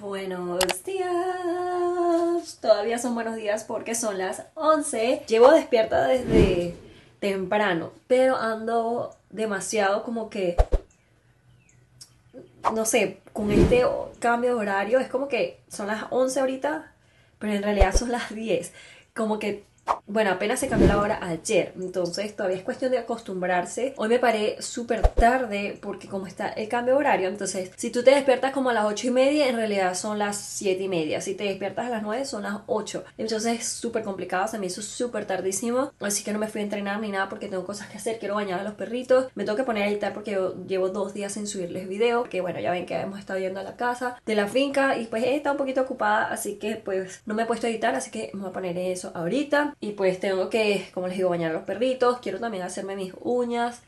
Buenos días. Todavía son buenos días porque son las 11. Llevo despierta desde temprano, pero ando demasiado como que no sé, con este cambio de horario es como que son las 11 ahorita, pero en realidad son las 10. Como que bueno, apenas se cambió la hora ayer, entonces todavía es cuestión de acostumbrarse. Hoy me paré súper tarde porque como está el cambio de horario, entonces si tú te despiertas como a las 8 y media, en realidad son las 7 y media. Si te despiertas a las 9, son las 8. Entonces es súper complicado, se me hizo súper tardísimo, así que no me fui a entrenar ni nada porque tengo cosas que hacer. Quiero bañar a los perritos, me tengo que poner a editar porque llevo dos días sin subirles video, que bueno, ya ven que hemos estado yendo a la casa de la finca y pues he estado un poquito ocupada, así que pues no me he puesto a editar, así que me voy a poner eso ahorita. Y pues tengo que, como les digo, bañar a los perritos. Quiero también hacerme mis uñas.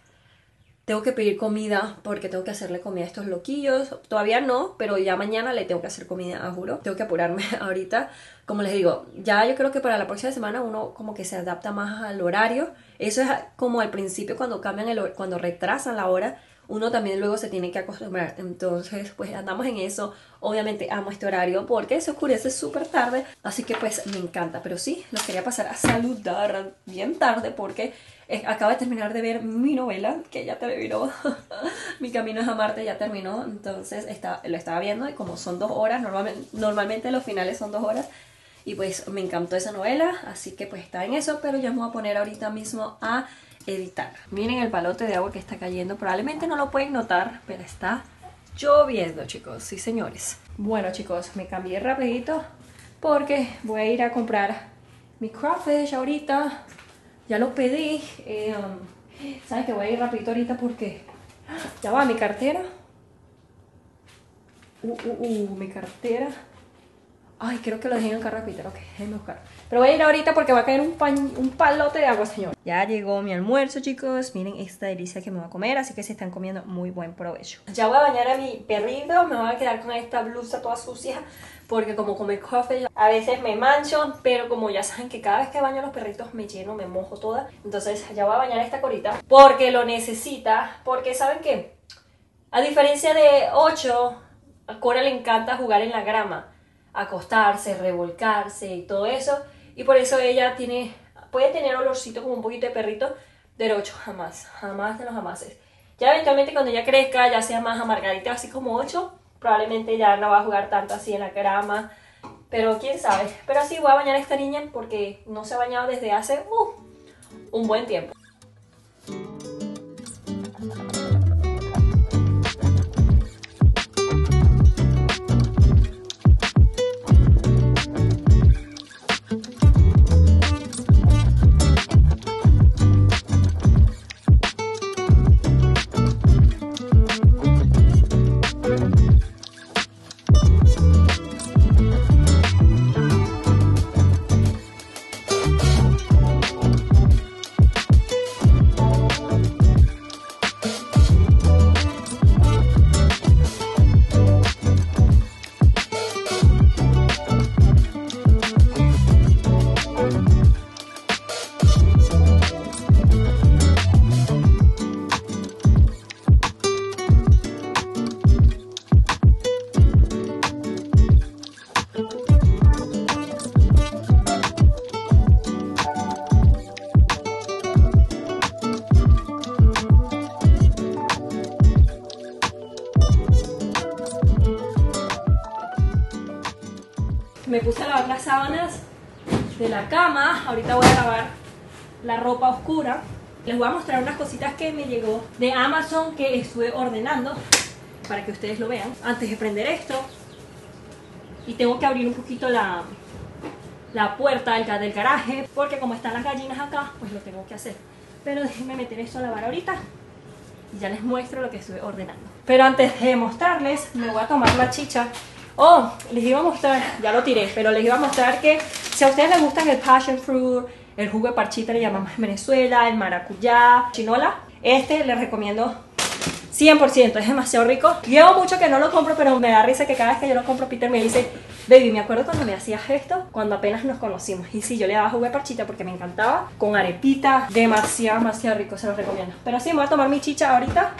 Tengo que pedir comida porque tengo que hacerle comida a estos loquillos. Todavía no, pero ya mañana le tengo que hacer comida, a juro. Tengo que apurarme ahorita. Como les digo, ya yo creo que para la próxima semana uno como que se adapta más al horario. Eso es como al principio cuando cambian el cuando retrasan la hora uno también luego se tiene que acostumbrar. Entonces, pues andamos en eso. Obviamente amo este horario porque se oscurece súper tarde, así que pues me encanta. Pero sí, los quería pasar a saludar bien tarde porque eh, acabo de terminar de ver mi novela, que ya terminó. mi camino es a Marte ya terminó, entonces está, lo estaba viendo y como son dos horas, normalmente, los finales son dos horas. Y pues me encantó esa novela, así que pues está en eso, pero ya me voy a poner ahorita mismo a editar. Miren el palote de agua que está cayendo. Probablemente no lo pueden notar, pero está lloviendo, chicos. Sí, señores. Bueno, chicos, me cambié rapidito porque voy a ir a comprar mi crawfish ahorita. Ya lo pedí. Eh, um, ¿Saben que voy a ir rapidito ahorita porque ya va mi cartera? Uh, uh, uh, mi cartera. Ay, creo que lo dejé en el carro de Ok, déjenme buscar. Pero voy a ir ahorita porque va a caer un, un palote de agua, señor. Ya llegó mi almuerzo, chicos. Miren esta delicia que me voy a comer. Así que se están comiendo muy buen provecho. Ya voy a bañar a mi perrito. Me voy a quedar con esta blusa toda sucia. Porque como come coffee, a veces me mancho. Pero como ya saben que cada vez que baño a los perritos me lleno, me mojo toda. Entonces ya voy a bañar esta corita. Porque lo necesita. Porque ¿saben qué? A diferencia de 8, a Cora le encanta jugar en la grama acostarse, revolcarse y todo eso. Y por eso ella tiene, puede tener olorcito como un poquito de perrito, del 8 jamás, jamás de los jamases. Ya eventualmente cuando ella crezca, ya sea más amargadita, así como 8, probablemente ya no va a jugar tanto así en la grama. Pero quién sabe. Pero así voy a bañar a esta niña porque no se ha bañado desde hace uh, un buen tiempo. Me puse a lavar las sábanas de la cama. Ahorita voy a lavar la ropa oscura. Les voy a mostrar unas cositas que me llegó de Amazon que estuve ordenando para que ustedes lo vean. Antes de prender esto, y tengo que abrir un poquito la, la puerta del, del garaje porque como están las gallinas acá, pues lo tengo que hacer. Pero déjenme meter esto a lavar ahorita y ya les muestro lo que estuve ordenando. Pero antes de mostrarles, me voy a tomar la chicha Oh, les iba a mostrar, ya lo tiré, pero les iba a mostrar que si a ustedes les gustan el passion fruit, el jugo de parchita le llamamos en Venezuela, el maracuyá, chinola, este les recomiendo 100%, es demasiado rico. Llevo mucho que no lo compro, pero me da risa que cada vez que yo lo compro, Peter me dice, baby, me acuerdo cuando me hacías esto, cuando apenas nos conocimos. Y sí, yo le daba jugo de parchita porque me encantaba, con arepita, demasiado, demasiado rico, se los recomiendo. Pero sí, me voy a tomar mi chicha ahorita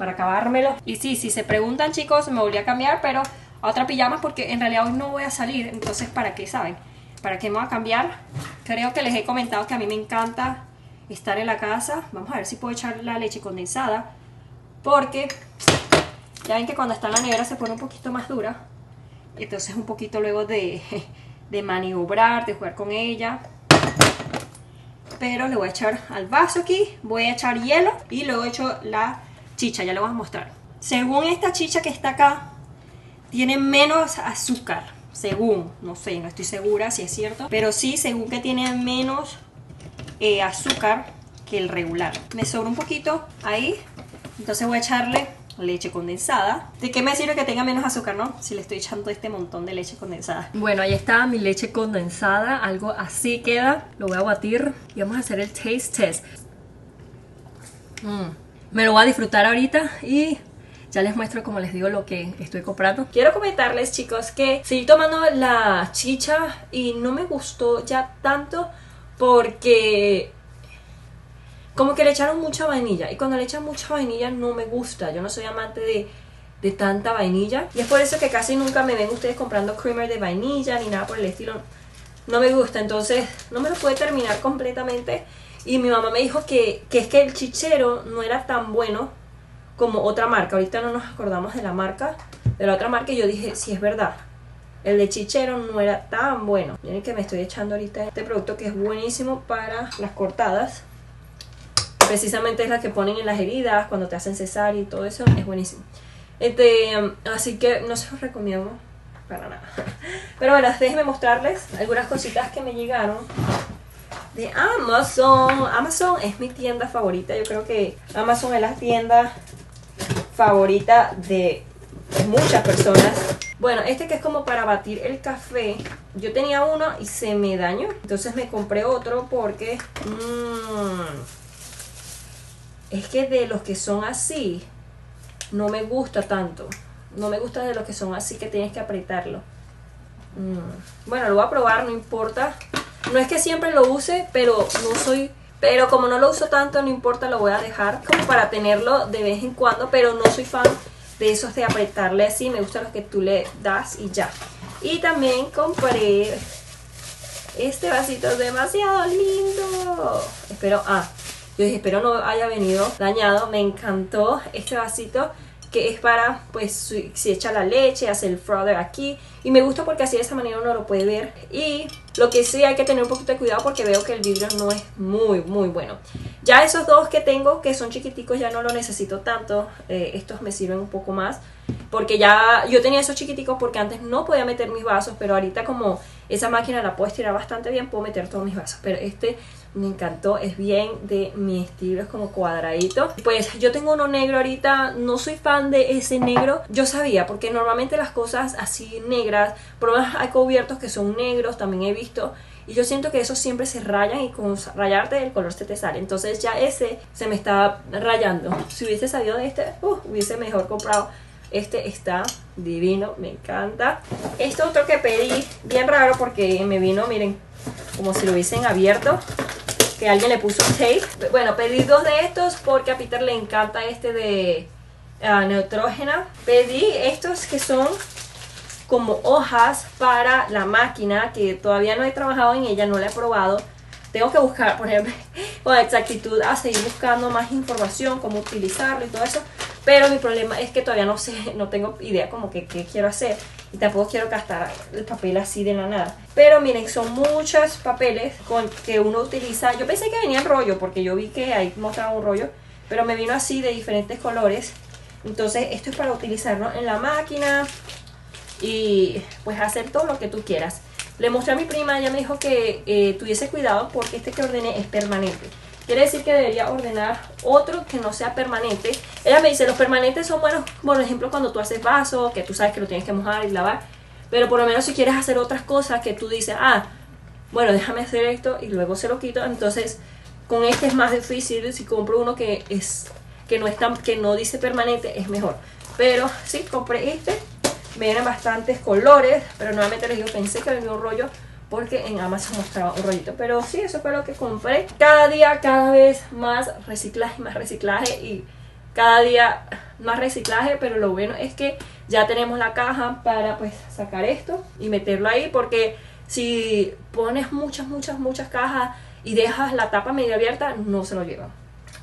para acabármelo. Y sí, si se preguntan chicos, me volví a cambiar, pero a otra pijama porque en realidad hoy no voy a salir, entonces ¿para qué saben? ¿Para qué me voy a cambiar? Creo que les he comentado que a mí me encanta estar en la casa. Vamos a ver si puedo echar la leche condensada porque ya ven que cuando está en la nevera se pone un poquito más dura. Entonces un poquito luego de, de maniobrar, de jugar con ella. Pero le voy a echar al vaso aquí, voy a echar hielo y luego echo la chicha, ya le voy a mostrar. Según esta chicha que está acá, tiene menos azúcar. Según, no sé, no estoy segura si es cierto. Pero sí, según que tiene menos eh, azúcar que el regular. Me sobra un poquito ahí. Entonces voy a echarle leche condensada. ¿De qué me sirve que tenga menos azúcar, no? Si le estoy echando este montón de leche condensada. Bueno, ahí está mi leche condensada. Algo así queda. Lo voy a batir y vamos a hacer el taste test. Mm. Me lo voy a disfrutar ahorita y ya les muestro como les digo lo que estoy comprando. Quiero comentarles chicos que seguí tomando la chicha y no me gustó ya tanto porque como que le echaron mucha vainilla y cuando le echan mucha vainilla no me gusta. Yo no soy amante de, de tanta vainilla y es por eso que casi nunca me ven ustedes comprando creamer de vainilla ni nada por el estilo. No me gusta, entonces no me lo pude terminar completamente y mi mamá me dijo que, es que el chichero no era tan bueno como otra marca. Ahorita no nos acordamos de la marca, de la otra marca. Yo dije, sí es verdad. El de chichero no era tan bueno. Miren que me estoy echando ahorita este producto que es buenísimo para las cortadas. Precisamente es la que ponen en las heridas cuando te hacen cesárea y todo eso. Es buenísimo. Este, así que no se los recomiendo para nada. Pero bueno, déjenme mostrarles algunas cositas que me llegaron de Amazon. Amazon es mi tienda favorita. Yo creo que Amazon es la tienda favorita de muchas personas. Bueno, este que es como para batir el café. Yo tenía uno y se me dañó. Entonces me compré otro porque... Mmm, es que de los que son así, no me gusta tanto. No me gusta de los que son así que tienes que apretarlo. Mm, bueno, lo voy a probar, no importa. No es que siempre lo use, pero no soy... Pero como no lo uso tanto, no importa, lo voy a dejar como para tenerlo de vez en cuando, pero no soy fan de esos de apretarle así, me gusta los que tú le das y ya. Y también compré este vasito demasiado lindo. Espero, ah, yo dije, espero no haya venido dañado, me encantó este vasito que es para, pues, si echa la leche, hace el frother aquí. Y me gusta porque así de esa manera uno lo puede ver. Y lo que sí hay que tener un poquito de cuidado porque veo que el vidrio no es muy, muy bueno. Ya esos dos que tengo, que son chiquiticos, ya no lo necesito tanto. Eh, estos me sirven un poco más. Porque ya yo tenía esos chiquiticos porque antes no podía meter mis vasos, pero ahorita como esa máquina la puedo estirar bastante bien, puedo meter todos mis vasos. Pero este me encantó, es bien de mi estilo, es como cuadradito. Pues yo tengo uno negro ahorita, no soy fan de ese negro. Yo sabía, porque normalmente las cosas así negras, por lo menos hay cubiertos que son negros, también he visto. Y yo siento que esos siempre se rayan y con rayarte el color se te sale. Entonces ya ese se me está rayando. Si hubiese salido de este, uh, hubiese mejor comprado. Este está divino, me encanta. Este otro que pedí, bien raro porque me vino, miren, como si lo hubiesen abierto que alguien le puso tape. Bueno, pedí dos de estos porque a Peter le encanta este de uh, neutrógena. Pedí estos que son como hojas para la máquina que todavía no he trabajado en ella, no la he probado. Tengo que buscar, por ejemplo, con exactitud a seguir buscando más información, cómo utilizarlo y todo eso. Pero mi problema es que todavía no sé, no tengo idea como que qué quiero hacer y tampoco quiero gastar el papel así de la nada. Pero miren, son muchos papeles con que uno utiliza. Yo pensé que venía en rollo porque yo vi que ahí mostraba un rollo, pero me vino así de diferentes colores. Entonces esto es para utilizarlo en la máquina y pues hacer todo lo que tú quieras. Le mostré a mi prima, ella me dijo que eh, tuviese cuidado porque este que ordené es permanente. Quiere decir que debería ordenar otro que no sea permanente. Ella me dice, los permanentes son buenos, por ejemplo, cuando tú haces vaso, que tú sabes que lo tienes que mojar y lavar. Pero por lo menos si quieres hacer otras cosas que tú dices, ah, bueno, déjame hacer esto y luego se lo quito. Entonces, con este es más difícil. Si compro uno que es que no, es que no dice permanente, es mejor. Pero sí, compré este. Me vienen bastantes colores, pero nuevamente les digo, pensé que venía un rollo porque en Amazon mostraba un rollito. Pero sí, eso fue lo que compré. Cada día, cada vez más reciclaje, más reciclaje y cada día más reciclaje. Pero lo bueno es que Ya tenemos la caja para pues sacar esto y meterlo ahí porque si pones muchas, muchas, muchas cajas y dejas la tapa medio abierta, no se lo llevan.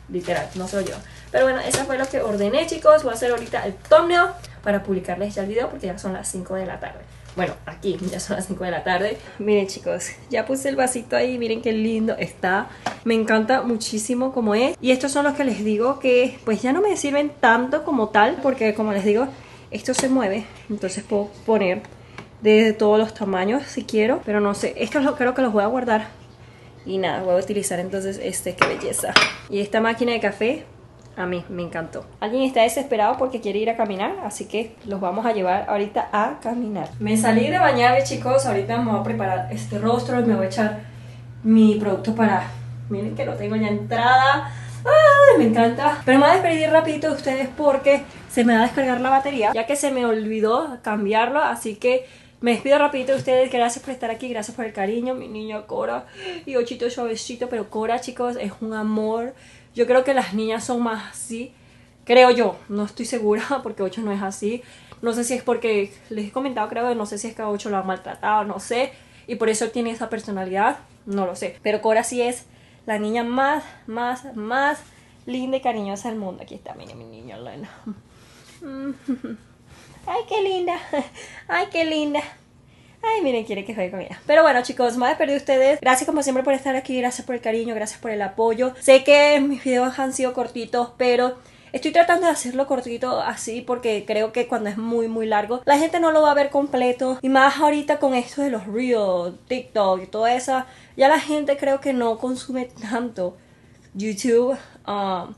Literal, no se lo llevan. Pero bueno, eso fue lo que ordené, chicos. Voy a hacer ahorita el thumbnail para publicarles ya el video porque ya son las 5 de la tarde. Bueno, aquí ya son las 5 de la tarde. Miren, chicos, ya puse el vasito ahí. Miren qué lindo está. Me encanta muchísimo como es. Y estos son los que les digo que pues ya no me sirven tanto como tal porque como les digo, esto se mueve. Entonces puedo poner de todos los tamaños si quiero. Pero no sé, estos creo que los voy a guardar. Y nada, voy a utilizar entonces este, qué belleza. Y esta máquina de café a mí me encantó. Alguien está desesperado porque quiere ir a caminar, así que los vamos a llevar ahorita a caminar. Me salí de bañar, chicos. Ahorita me voy a preparar este rostro y me voy a echar mi producto para... Miren que lo tengo ya entrada. ¡Ay, me encanta! Pero me voy a despedir rapidito de ustedes porque se me va a descargar la batería, ya que se me olvidó cambiarlo, así que me despido rapidito de ustedes, gracias por estar aquí, gracias por el cariño, mi niña Cora y Ochito suavecito, pero Cora chicos es un amor, yo creo que las niñas son más así. Creo yo. No estoy segura porque 8 no es así. No sé si es porque les he comentado, creo, no sé si es que a 8 lo han maltratado, no sé. Y por eso tiene esa personalidad. No lo sé. Pero Cora sí es la niña más, más, más linda y cariñosa del mundo. Aquí está, mire mi niña Lena. Ay, qué linda. Ay, qué linda. Ay, miren, quiere que juegue con ella. Pero bueno, chicos, a despedir de ustedes. Gracias como siempre por estar aquí. Gracias por el cariño, gracias por el apoyo. Sé que mis videos han sido cortitos, pero Estoy tratando de hacerlo cortito así porque creo que cuando es muy muy largo la gente no lo va a ver completo y más ahorita con esto de los reels, TikTok y todo eso, ya la gente creo que no consume tanto YouTube um,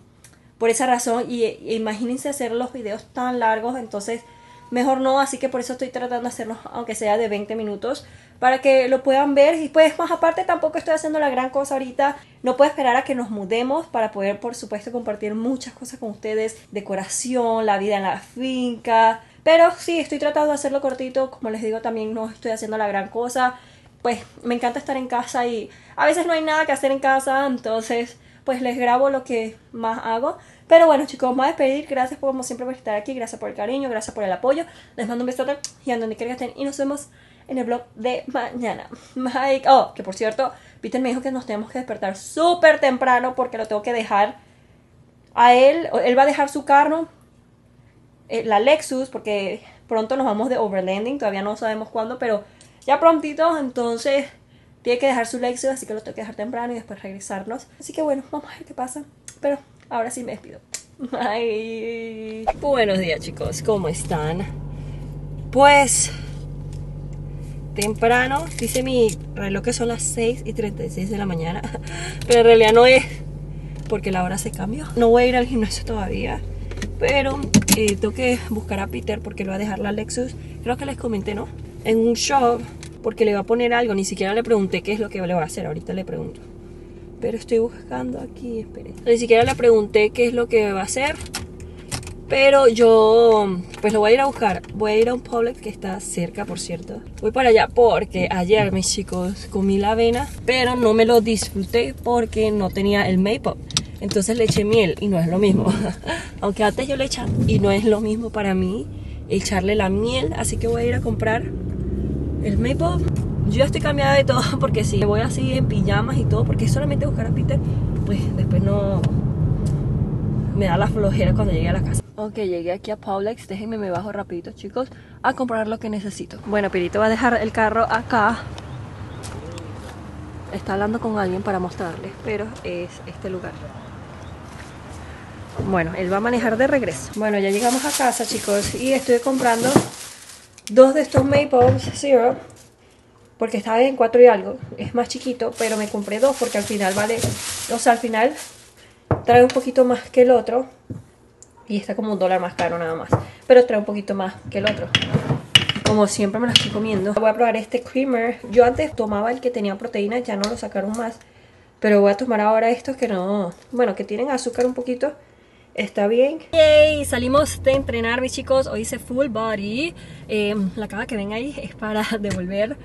por esa razón y imagínense hacer los videos tan largos entonces mejor no, así que por eso estoy tratando de hacerlo aunque sea de 20 minutos para que lo puedan ver. Y pues más aparte tampoco estoy haciendo la gran cosa ahorita. No puedo esperar a que nos mudemos para poder por supuesto compartir muchas cosas con ustedes. Decoración, la vida en la finca. Pero sí, estoy tratando de hacerlo cortito. Como les digo también no estoy haciendo la gran cosa. Pues me encanta estar en casa y a veces no hay nada que hacer en casa. Entonces pues les grabo lo que más hago pero bueno, chicos, vamos a despedir. Gracias por, como siempre por estar aquí. Gracias por el cariño, gracias por el apoyo. Les mando un besote y a donde quiera que estén. Y nos vemos en el vlog de mañana. Mike. Oh, que por cierto, Peter me dijo que nos tenemos que despertar súper temprano porque lo tengo que dejar a él. Él va a dejar su carro, eh, la Lexus, porque pronto nos vamos de overlanding. Todavía no sabemos cuándo, pero ya prontito. Entonces tiene que dejar su Lexus, así que lo tengo que dejar temprano y después regresarnos. Así que bueno, vamos a ver qué pasa. Pero Ahora sí me despido. Buenos días chicos, ¿cómo están? Pues temprano, dice mi reloj que son las 6 y 36 de la mañana, pero en realidad no es porque la hora se cambió. No voy a ir al gimnasio todavía, pero eh, tengo que buscar a Peter porque lo va a dejar la Lexus. Creo que les comenté, ¿no? En un shop porque le va a poner algo, ni siquiera le pregunté qué es lo que le va a hacer, ahorita le pregunto. Pero estoy buscando aquí, esperen. Ni siquiera le pregunté qué es lo que va a hacer. Pero yo, pues lo voy a ir a buscar. Voy a ir a un Publix que está cerca, por cierto. Voy para allá porque ayer, mis chicos, comí la avena, pero no me lo disfruté porque no tenía el maple. Entonces le eché miel y no es lo mismo. Aunque antes yo le echaba y no es lo mismo para mí echarle la miel. Así que voy a ir a comprar el maple yo estoy cambiada de todo porque si voy así en pijamas y todo, porque solamente buscar a Peter, pues después no me da la flojera cuando llegue a la casa. Ok, llegué aquí a Publix, déjenme me bajo rapidito chicos a comprar lo que necesito. Bueno, Pirito va a dejar el carro acá. Está hablando con alguien para mostrarles, pero es este lugar. Bueno, él va a manejar de regreso. Bueno, ya llegamos a casa chicos y estoy comprando dos de estos Maple Syrup porque estaba en 4 y algo, es más chiquito, pero me compré dos porque al final vale, o sea, al final trae un poquito más que el otro y está como un dólar más caro nada más, pero trae un poquito más que el otro. Como siempre me lo estoy comiendo. Voy a probar este creamer. Yo antes tomaba el que tenía proteína, ya no lo sacaron más. Pero voy a tomar ahora estos que no... Bueno, que tienen azúcar un poquito. Está bien. Yay, salimos de entrenar, mis chicos. Hoy hice full body. Eh, la cama que ven ahí es para devolver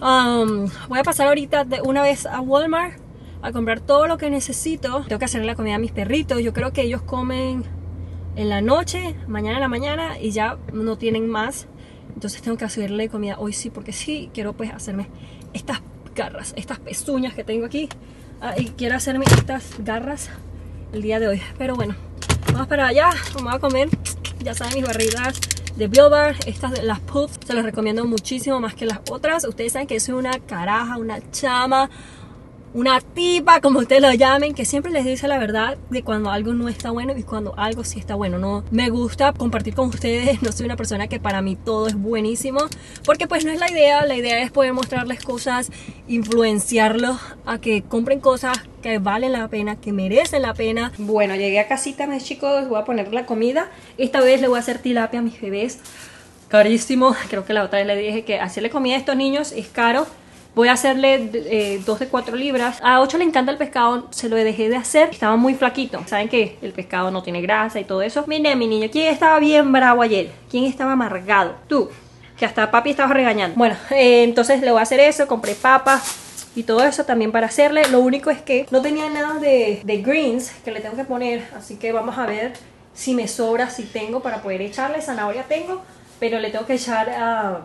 Um, voy a pasar ahorita de una vez a Walmart a comprar todo lo que necesito. Tengo que hacerle la comida a mis perritos. Yo creo que ellos comen en la noche, mañana en la mañana y ya no tienen más. Entonces tengo que hacerle comida hoy sí, porque sí, quiero pues hacerme estas garras, estas pezuñas que tengo aquí. Ah, y quiero hacerme estas garras el día de hoy. Pero bueno, vamos para allá, vamos a comer. Ya saben mis barritas de Bill estas de las puffs, se las recomiendo muchísimo más que las otras. Ustedes saben que soy una caraja, una chama, una tipa, como ustedes lo llamen, que siempre les dice la verdad de cuando algo no está bueno y cuando algo sí está bueno. No me gusta compartir con ustedes, no soy una persona que para mí todo es buenísimo, porque pues no es la idea, la idea es poder mostrarles cosas, influenciarlos a que compren cosas que valen la pena, que merecen la pena. Bueno, llegué a casita, mis chicos, voy a poner la comida. Esta vez le voy a hacer tilapia a mis bebés. Carísimo, creo que la otra vez le dije que hacerle comida a estos niños es caro Voy a hacerle eh, dos de 4 libras. A 8 le encanta el pescado, se lo dejé de hacer. Estaba muy flaquito. Saben que el pescado no tiene grasa y todo eso. Mire, mi niño, ¿quién estaba bien bravo ayer? ¿Quién estaba amargado? Tú, que hasta papi estaba regañando. Bueno, eh, entonces le voy a hacer eso. Compré papas y todo eso también para hacerle. Lo único es que no tenía nada de, de greens que le tengo que poner. Así que vamos a ver si me sobra, si tengo para poder echarle. Zanahoria tengo, pero le tengo que echar... a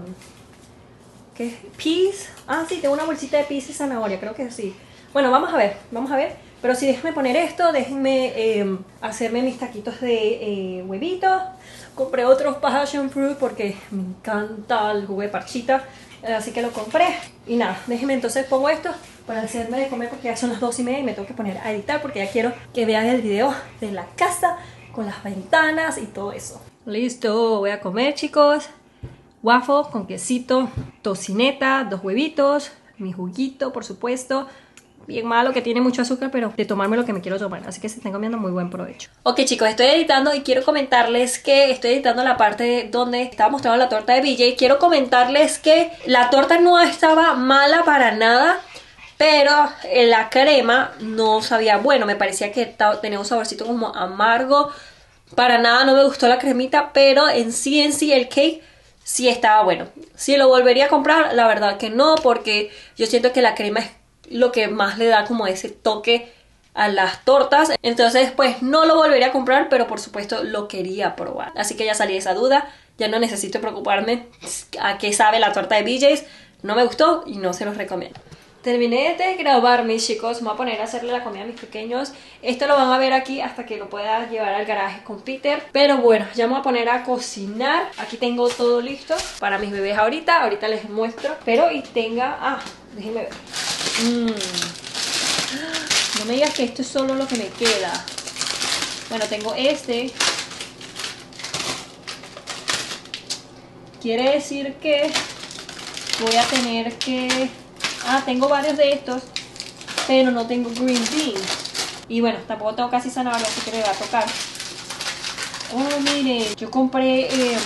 ¿Qué? Peas. Ah, sí, tengo una bolsita de peas y zanahoria, creo que sí. Bueno, vamos a ver, vamos a ver. Pero sí, déjenme poner esto, déjenme em, hacerme mis taquitos de eh, huevitos. Compré otros passion fruit porque me encanta el jugo de parchita. Así que lo compré. Y nada, déjenme entonces pongo esto para hacerme de comer porque ya son las dos y media y me tengo que poner a editar porque ya quiero que vean el video de la casa con las ventanas y todo eso. Listo, voy a comer chicos waffle con quesito, tocineta, dos huevitos, mi juguito, por supuesto. Bien malo, que tiene mucho azúcar, pero de tomarme lo que me quiero tomar. Así que se están comiendo muy buen provecho. Ok, chicos, estoy editando y quiero comentarles que estoy editando la parte donde estaba mostrando la torta de BJ. Quiero comentarles que la torta no estaba mala para nada. Pero la crema no sabía bueno, me parecía que tenía un saborcito como amargo. Para nada no me gustó la cremita, pero en sí en sí el cake si estaba bueno. Si lo volvería a comprar, la verdad que no, porque yo siento que la crema es lo que más le da como ese toque a las tortas. Entonces, pues no lo volvería a comprar, pero por supuesto lo quería probar. Así que ya salí de esa duda. Ya no necesito preocuparme a qué sabe la torta de BJ's. No me gustó y no se los recomiendo. Terminé de grabar, mis chicos. Voy a poner a hacerle la comida a mis pequeños. Esto lo van a ver aquí hasta que lo pueda llevar al garaje con Peter. Pero bueno, ya me voy a poner a cocinar. Aquí tengo todo listo para mis bebés ahorita. Ahorita les muestro. Pero y tenga... Ah, déjenme ver. Mm. No me digas que esto es solo lo que me queda. Bueno, tengo este. Quiere decir que voy a tener que Ah, tengo varios de estos, pero no tengo green beans. Y bueno, tampoco tengo casi zanahoria, así que me va a tocar. Oh, miren, yo compré eh,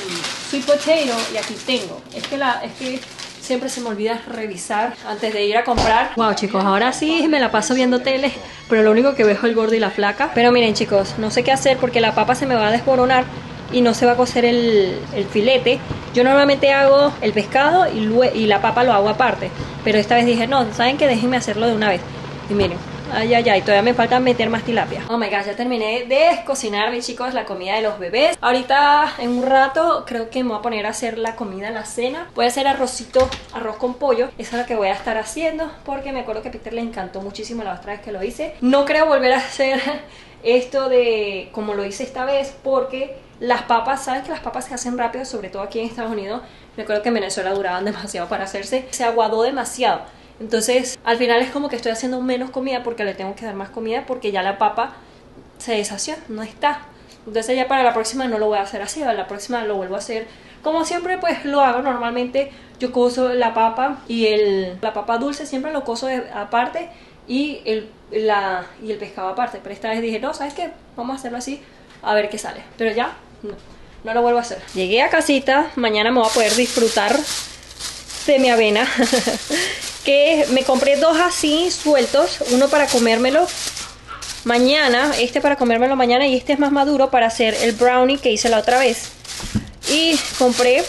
sweet potato y aquí tengo. Es que, la, es que siempre se me olvida revisar antes de ir a comprar. Wow, chicos, ahora sí me la paso viendo tele, pero lo único que veo es el gordo y la flaca. Pero miren, chicos, no sé qué hacer porque la papa se me va a desmoronar y no se va a cocer el, el filete. Yo normalmente hago el pescado y, la papa lo hago aparte. Pero esta vez dije, no, ¿saben que Déjenme hacerlo de una vez. Y miren, ay, ay, ay, todavía me falta meter más tilapia. Oh my gosh, ya terminé de cocinar, mis chicos, la comida de los bebés. Ahorita, en un rato, creo que me voy a poner a hacer la comida, la cena. Voy a hacer arrocito, arroz con pollo. Eso es lo que voy a estar haciendo porque me acuerdo que a Peter le encantó muchísimo la otra vez que lo hice. No creo volver a hacer esto de como lo hice esta vez porque las papas, ¿saben que las papas se hacen rápido? Sobre todo aquí en Estados Unidos. Me acuerdo que en Venezuela duraban demasiado para hacerse. Se aguadó demasiado. Entonces, al final es como que estoy haciendo menos comida porque le tengo que dar más comida porque ya la papa se deshació, no está. Entonces ya para la próxima no lo voy a hacer así, la próxima lo vuelvo a hacer como siempre pues lo hago normalmente. Yo coso la papa y el, la papa dulce siempre lo coso aparte y el, la, y el pescado aparte. Pero esta vez dije, no, ¿sabes qué? Vamos a hacerlo así a ver qué sale. Pero ya, no, no lo vuelvo a hacer. Llegué a casita, mañana me voy a poder disfrutar de mi avena. que me compré dos así sueltos, uno para comérmelo mañana, este para comérmelo mañana y este es más maduro para hacer el brownie que hice la otra vez. Y compré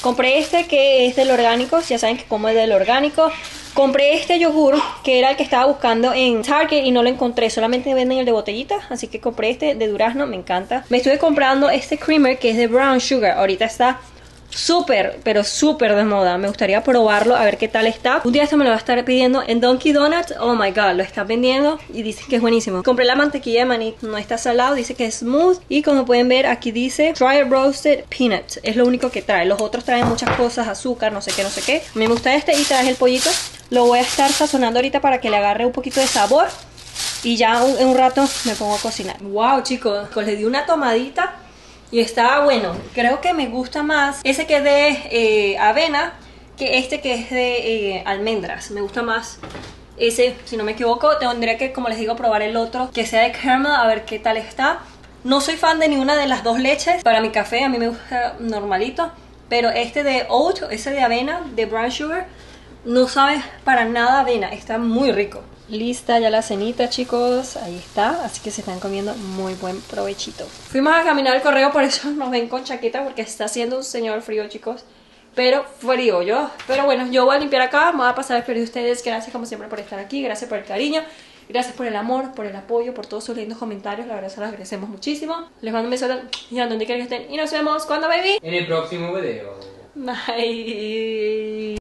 compré este que es del orgánico, ya saben que como es del orgánico, Compré este yogur, que era el que estaba buscando en Target y no lo encontré. Solamente venden el de botellita, así que compré este de durazno, me encanta. Me estuve comprando este creamer que es de brown sugar. Ahorita está súper, pero súper de moda. Me gustaría probarlo, a ver qué tal está. Un día esto me lo va a estar pidiendo en Donkey Donuts. Oh my god, lo están vendiendo y dicen que es buenísimo. Compré la mantequilla de maní, no está salado, dice que es smooth. Y como pueden ver, aquí dice Dry Roasted Peanuts. Es lo único que trae. Los otros traen muchas cosas, azúcar, no sé qué, no sé qué. Me gusta este y trae el pollito. Lo voy a estar sazonando ahorita para que le agarre un poquito de sabor. Y ya en un rato me pongo a cocinar. Wow, chicos, pues le di una tomadita y estaba bueno. Creo que me gusta más ese que es de eh, avena que este que es de eh, almendras. Me gusta más ese, si no me equivoco. Tendría que, como les digo, probar el otro que sea de caramel a ver qué tal está. No soy fan de ninguna de las dos leches. Para mi café a mí me gusta normalito. Pero este de oat, ese de avena, de brown sugar, no sabe para nada avena. Está muy rico. Lista ya la cenita, chicos. Ahí está. Así que se están comiendo muy buen provechito. Fuimos a caminar el correo, por eso nos ven con chaqueta, porque está haciendo un señor frío, chicos. Pero frío yo. Pero bueno, yo voy a limpiar acá. Me voy a pasar a despedir de ustedes. Gracias, como siempre, por estar aquí. Gracias por el cariño. Gracias por el amor, por el apoyo, por todos sus lindos comentarios. La verdad, se los agradecemos muchísimo. Les mando un beso y a donde quieran que estén. Y nos vemos cuando, baby. En el próximo video. Bye.